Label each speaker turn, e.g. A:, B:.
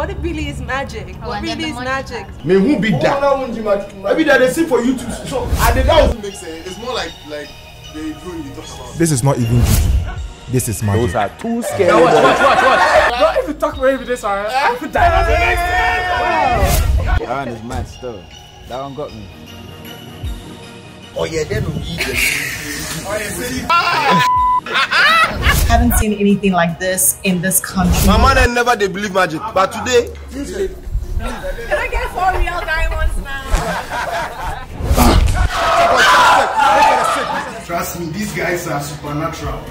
A: What it really is magic?
B: Oh,
A: what really is magic?
B: part.
C: Me who be that? Maybe that they sing for YouTube. So I did that.
D: doesn't make sense. It's more like like the drone you talk about.
E: This is not even juju. This is magic.
F: Those are two scary
G: Watch,
F: boys.
G: watch, watch, watch. Bro, if you talk away with this, alright, I could die.
F: That one is mad still. That one got me.
C: Oh yeah, then we need it. Ah!
H: Haven't seen anything like this in this country.
C: My man never they believe magic, but today
A: Can I get four real diamonds now?
C: Trust me, these guys are supernatural.